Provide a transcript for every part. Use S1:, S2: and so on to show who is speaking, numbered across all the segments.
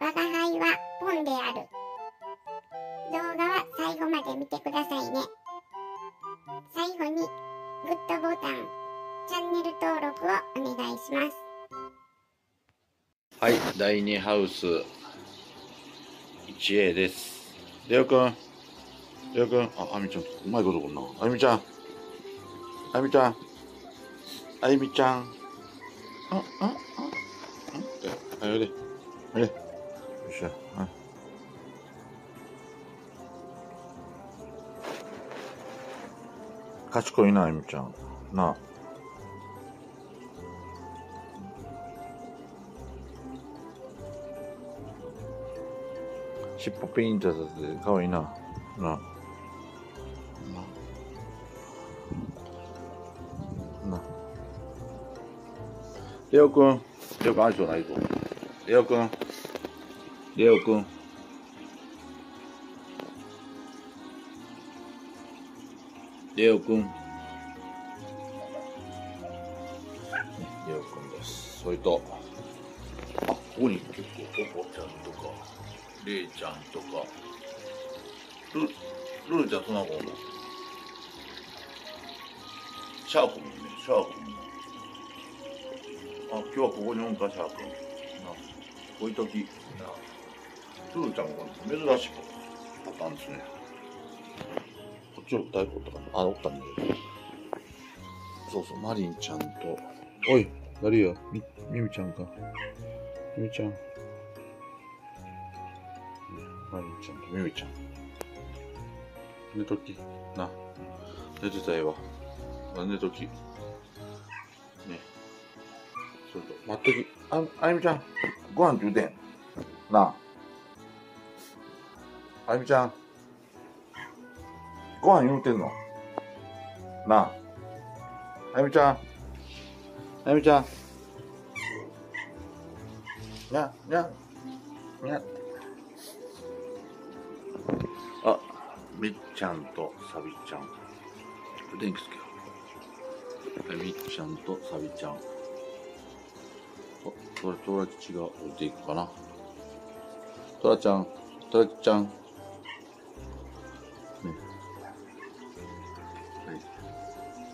S1: 我が輩はポンである。動画は最後まで見てくださいね。最後にグッドボタン、チャンネル登録をお願いします。
S2: はい、第2ハウス 1A です。レオくん。レオくん。あ、あみちゃん、うまいことこんな。あみちゃん。あみちゃん。あみちゃん。あ、あ、あ、あ、あれ。あれ。よっしゃ。あ賢いな、あみちゃん。なあ。尻尾ピンと立ててかわいいな。な。な。な。レオくん。レオくん、愛想ないぞ。レオくん。レオくん。レオくん。レオくんです。それと、あ、ここに結構、ポポちゃんとか、レイちゃんとか、ル、ルルちゃんそんな子も。シャークもね、シャークも。あ、今日はここにおんか、シャーク。な、こういう時、な、ルルちゃんも珍しくあったんですね。こっちを誰かおったかなあ、おったんだけど。そうそう、マリンちゃんと、おい、誰や？み、みみちゃんか。みみちゃん。マリンちゃんとみみちゃん。寝とき。な。寝てたいわ。寝とき。ね。それと、待っとき。あ、あゆみちゃん、ご飯って言うてん。なあ。あゆみちゃん、ご飯言うてんの？なあ。あゆみちゃん、あゆみちゃん。にゃ、にゃ、にゃ。あ、みっちゃんとさびちゃん。電気つけよう。みっちゃんとさびちゃん。あ、それ、トラキチが降りていくかな。トラちゃん、トラキちゃん。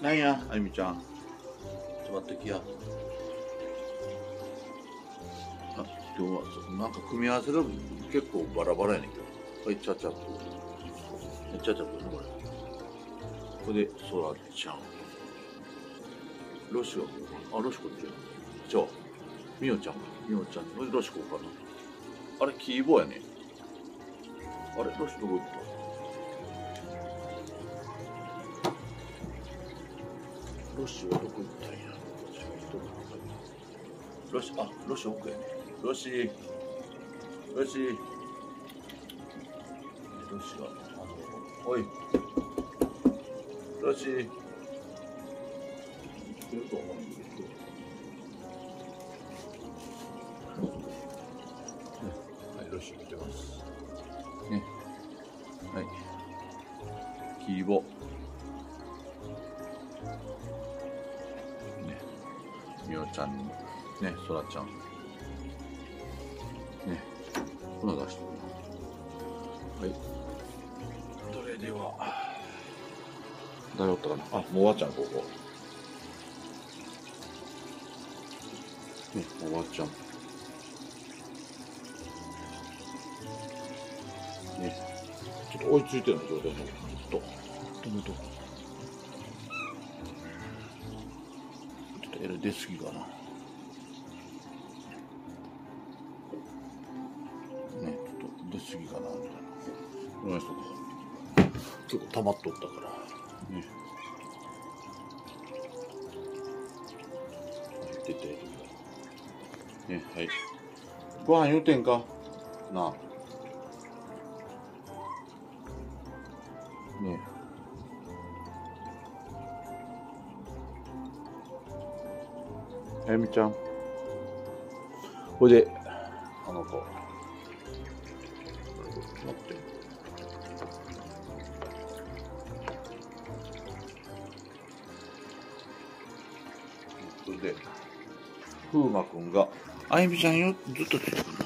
S2: なんや、あゆみちゃん。ちょっと待ってきや。あ、今日はそう、なんか組み合わせが結構バラバラやねんけど。はい、ちゃちゃっと。ちゃちゃっとね、これ。これで、そらちゃん。ロシは。あ、ロシこっちや。じゃあ、みおちゃん。みおちゃん。ロシこうかな。あれ、キーボーやね。あれ、ロシどこ行った？ロシはどこ行ったんや。ロシ、あ、ロシ奥やね。ロシ、ロシ、ロシは、あの、おい、ロシ、いると思うんだけど。はい、ロシ来てます。ね。はい。キーボ。ちゃんに、ね、そらちゃん。ね。出して。はい。それでは、誰おったかな？あ、もちゃん、ここ。ね、もうわちゃん。ね、ちょっと追いついてるの状態のちょっと、止めとこう。ちょっとエレ出すぎかな。ね、ちょっと出すぎかな、みたいな。ごめんなさい。結構溜まっとったから。ね。出てる。ね、はい。ご飯言うてんか？なあ。ゆみちゃん。これで、あの子。待って。それで、風磨くんが、あゆみちゃんよ、ずっとついてくるのね。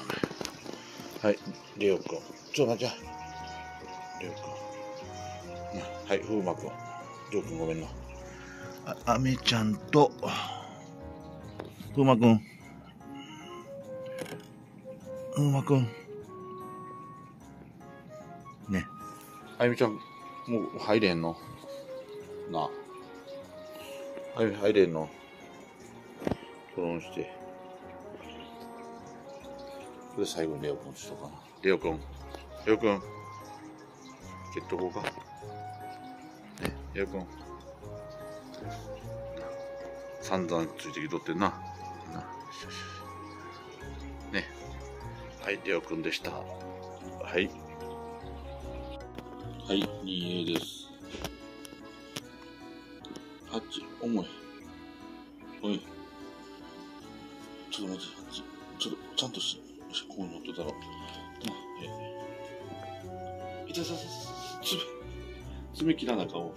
S2: はい、レオくん。ちょっと待って。レオくん。はい、風磨くん。レオくんごめんな。あ、アメちゃんと、風磨くん。風磨くん。ね。あゆみちゃん、もう入れんの？なあ。あゆみ入れんの？トロンして。これ最後にレオくんしとかな。レオくん。レオくん。蹴っとこうか。ね、レオくん。散々ついてきとってんな。ね。はい、レオくんでした。はい。はい、2A です。あっち、重い。おい。ちょっと待って、ちょっと、ちゃんとし、こう乗ってたら。な、え、いたいたいた、爪、爪切らなあかんわ。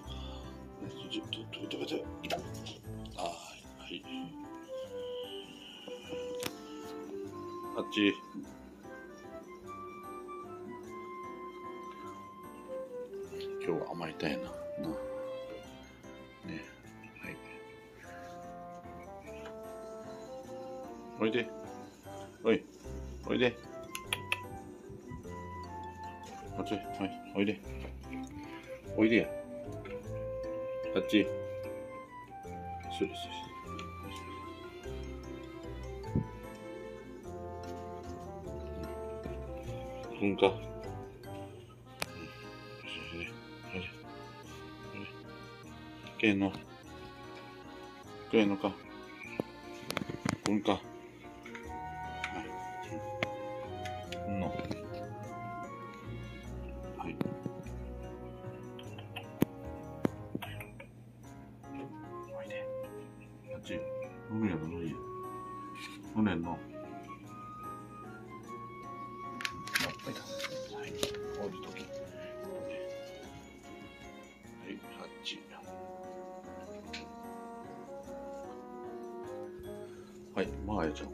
S2: ちょ、ちょ、ちょ、ちょ、ちょ、いた。あはい。あっち。今日は甘えたいな。な。ね。はい。おいで。おい。おいで。あっち。はい。おいで。おいでや。あっち。そうです。うん。か。うん。おいで。おいで。けんの。けんのか。うんか。うんの。はい。おいで。あっち。飲むやろ、飲むや。飲めんの。はい、まやちゃん。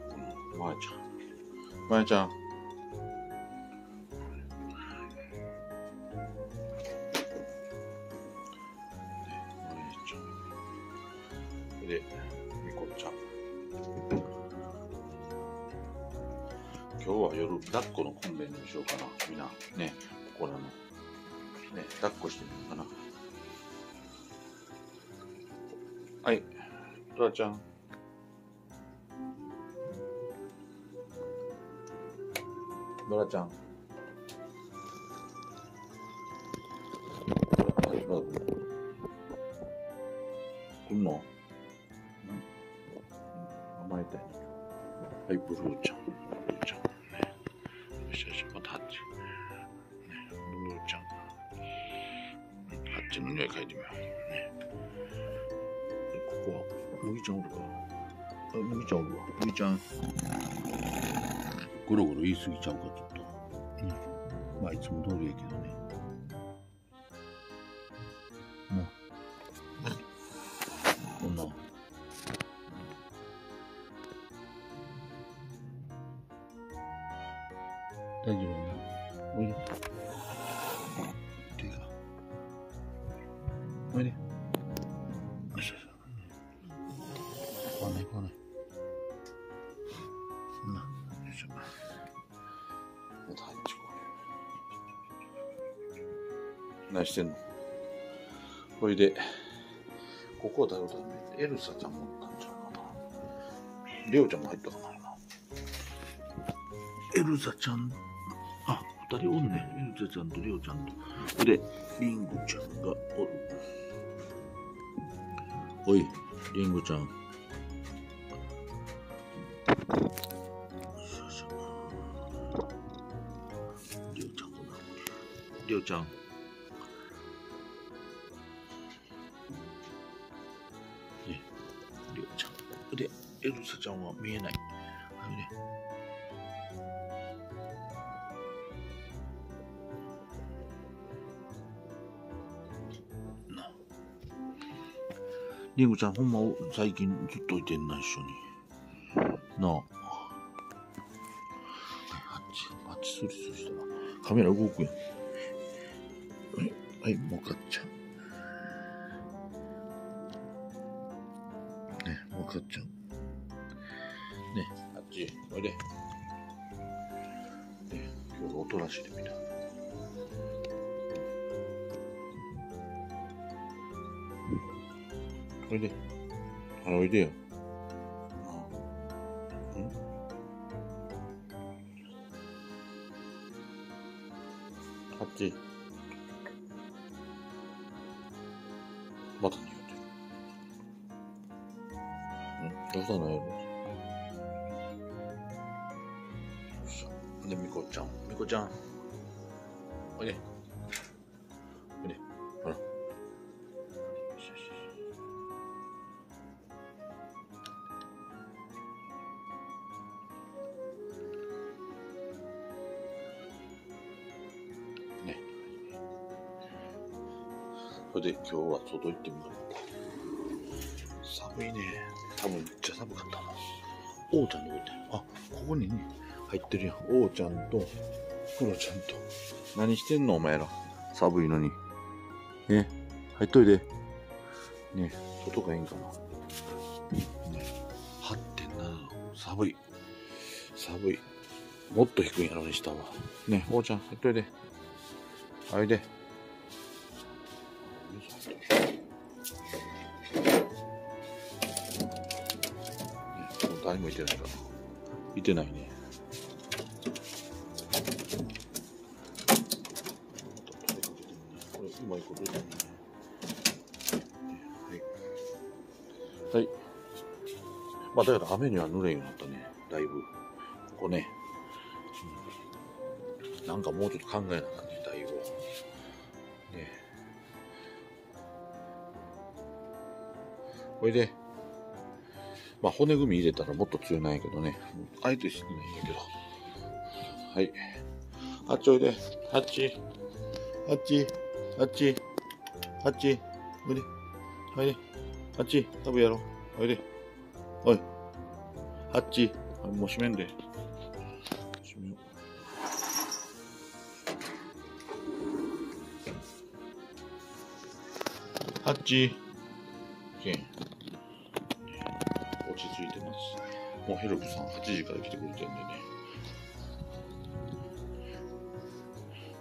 S2: まあやちゃん。まあやちゃん。で、みこちゃん。今日は夜、抱っこの訓練にしようかな。みんな、ね、ここらの。ね、抱っこしてみようかな。はい、トラちゃん。ドラちゃん。来んの？甘えたいな。はい、ブルーちゃん。ブルーちゃん。ね。よしよし、またあっち。ね、ブルーちゃん。あっちの匂い嗅いでみよう。ね。ここは、麦ちゃんおるか、麦ちゃんおるわ。麦ちゃん。ゴロゴロ言い過ぎちゃうか、ちょっと。うん。まあ、いつも通りやけどね。もう。こんな。大丈夫ね。おいで。手が。おいで。何してんの？おいで。ここを頼るためエルサちゃんもおったんちゃうかな。レオちゃんも入ったかな今。エルサちゃん、あ、二人おんね。エルサちゃんとレオちゃんと。で、リンゴちゃんがおる。おい、リンゴちゃん。よいしょよいしょレオちゃんで、エルサちゃんは見えない。あのね。なりんごちゃん、ほんま最近ずっといてんな、一緒に。なあ。あっち、あっちスリスリしたな。カメラ動くやん。はい、はい、もかっちゃん。かっちゃん。ね、あっち、おいで。ね、今日おとなしいでみた。おいで。あ、おいでよ。うんあっち。また匂ってる。んどうしたのよ。よっしゃ。で、みこちゃん。みこちゃん。おいで。おいで。ほら。よしよしよし。ね。それで今日は外行ってみよう。寒いね。多分めっちゃ寒かったな。おうちゃんどこ行ったあ、ここにね、入ってるやん。おうちゃんと、クロちゃんと。何してんのお前ら。寒いのに。ね、入っといで。ね、外がいいんかな。ね、8.7度。寒い。寒い。もっと低いんやろにしたわ。ね、おうちゃん、入っといで。おいで。誰もいてないかな。いてないね。これ、うまいこと言うね。はい。はい。まあ、だから雨には濡れんようになったね。だいぶ。ここね。うんなんかもうちょっと考えなあかんね、だいぶ。ねほいで、まあ骨組み入れたらもっと強いなんやけどね。あえてしてないんやけど。はい。あっちおいで。あっち。あっち。あっち。あっち。おいで。おいで。あっち。食べやろ。おいで。おい。あっち。あもう閉めんで。閉めよう。あっち。けん。落ち着いてます。もうヘルプさん8時から来てくれてるんでね。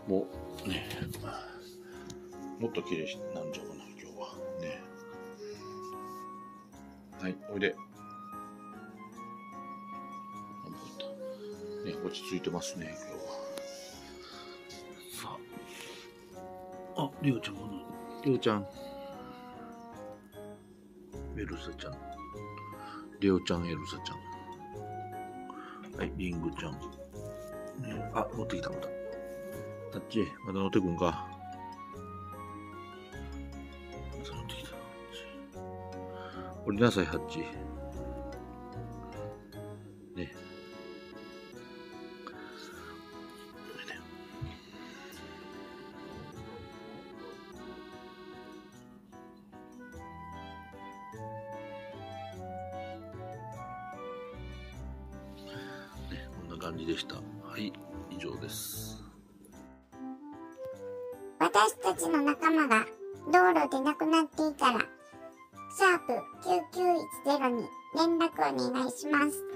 S2: もうね、もっと綺麗になんじゃうかな、今日は。ね。はい、おいで。ね、落ち着いてますね、今日は。さあ。あ、りょうちゃんこの、りょうちゃん。エルサちゃん。レオちゃん、エルサちゃん。はい、リングちゃん。ね、あ、持ってきた、また。タッチ、また乗ってくんか。また乗ってきた。降りなさい、ハッチ。感じでした。はい、以上です。
S1: 私たちの仲間が道路で亡くなっていたら、シャープ9910に連絡お願いします。